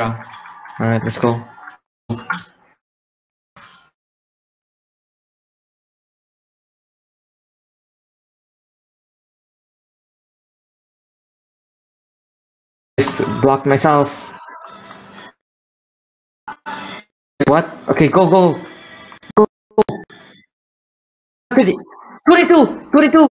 Alright, let's go. Just blocked myself. What? Okay, go, go. Go. 22, 22,